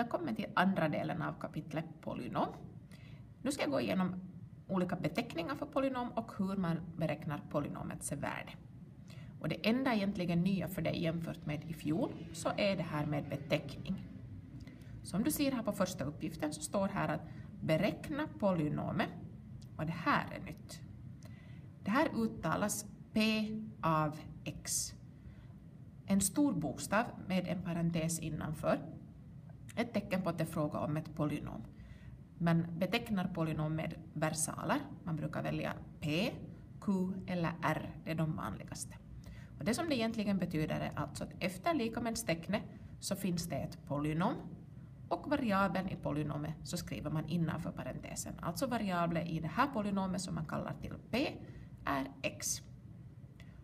Välkommen till andra delen av kapitlet polynom. Nu ska jag gå igenom olika beteckningar för polynom och hur man beräknar polynomets värde. Och det enda egentligen nya för dig jämfört med i fjol så är det här med beteckning. Som du ser här på första uppgiften så står här att beräkna polynomet och det här är nytt. Det här uttalas P av x. En stor bokstav med en parentes innanför ett tecken på att det är fråga om ett polynom. Man betecknar polynom med versaler. Man brukar välja P, Q eller R, det är de vanligaste. Och det som det egentligen betyder är alltså att efter likamenstecknet så finns det ett polynom och variabeln i polynomet så skriver man innanför parentesen. Alltså variabeln i det här polynomet som man kallar till P är x.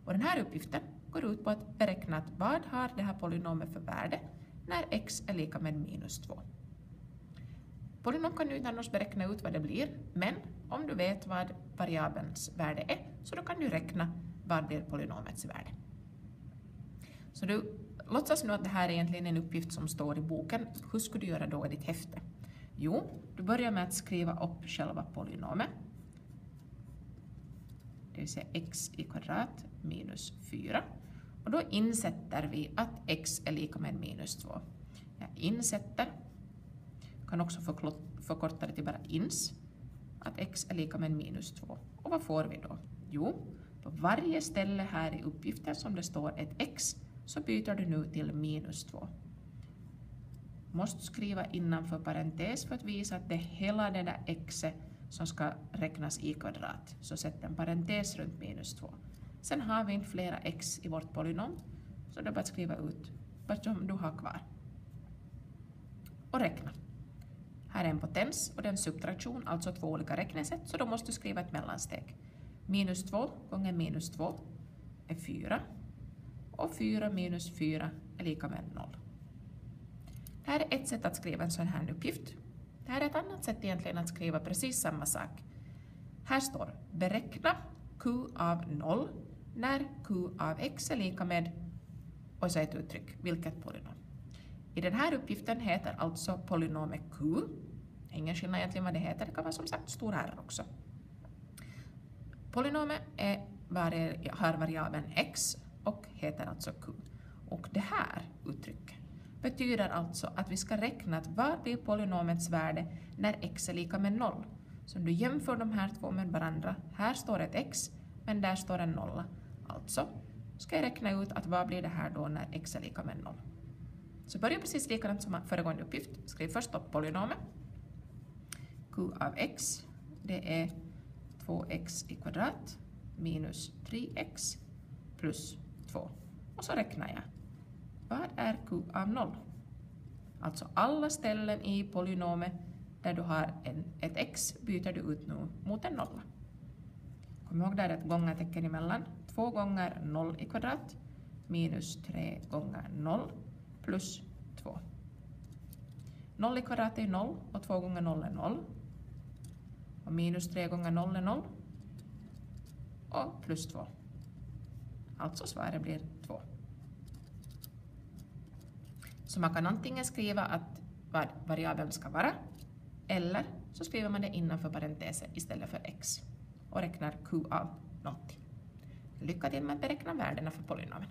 Och den här uppgiften går ut på att beräkna att vad har det här polynomet för värde när x är lika med minus 2. Polynom kan du inte annars beräkna ut vad det blir, men om du vet vad variabelns värde är så då kan du räkna vad blir polynomets värde. Så du låtsas nu att det här är egentligen en uppgift som står i boken. Hur skulle du göra då i ditt häfte? Jo, du börjar med att skriva upp själva polynomet. Det vill säga x i kvadrat minus 4. Och då insätter vi att x är lika med minus 2. Jag insätter, kan också förkorta det till bara ins, att x är lika med minus 2. Och vad får vi då? Jo, på varje ställe här i uppgiften som det står ett x så byter du nu till minus 2. Måste skriva innanför parentes för att visa att det är hela det där x som ska räknas i kvadrat. Så sätt en parentes runt minus 2. Sen har vi inte flera x i vårt polynom, så det är bara att skriva ut vad som du har kvar. Och räkna. Här är en potens och det är en subtraktion, alltså två olika räknesätt, så då måste du skriva ett mellansteg. Minus 2 gånger minus 2 är 4 och 4 minus 4 är lika med 0. Det här är ett sätt att skriva en sån här uppgift. Det här är ett annat sätt egentligen att skriva precis samma sak. Här står beräkna q av 0 när q av x är lika med, och så ett uttryck, vilket polynom. I den här uppgiften heter alltså polynomet q, ingen skillnad egentligen vad det heter, det kan vara som sagt stor R också. Polynomet är, har variabeln x och heter alltså q. Och det här uttrycket betyder alltså att vi ska räkna att vad blir polynomets värde när x är lika med 0. Så om du jämför de här två med varandra, här står ett x, men där står en nolla. Alltså ska jag räkna ut att vad blir det här då när x är lika med noll. Så börja precis likadant som föregående uppgift. Skriv först upp polynomet. q av x, det är 2x i kvadrat minus 3x plus 2. Och så räknar jag. Vad är q av 0? Alltså alla ställen i polynomet där du har en, ett x byter du ut nu mot en nolla. Kom ihåg där ett gångartecken emellan. 2 gånger 0 i kvadrat minus 3 gånger 0 plus 2. 0 i kvadrat är 0 och 2 gånger 0 är 0. Och minus 3 gånger 0 är 0. Och plus 2. Alltså svaret blir 2. Så man kan antingen skriva att vad variabeln ska vara eller så skriver man det innanför parentesen istället för x och räknar q av någonting. Lycka till med att beräkna värdena för polynomen.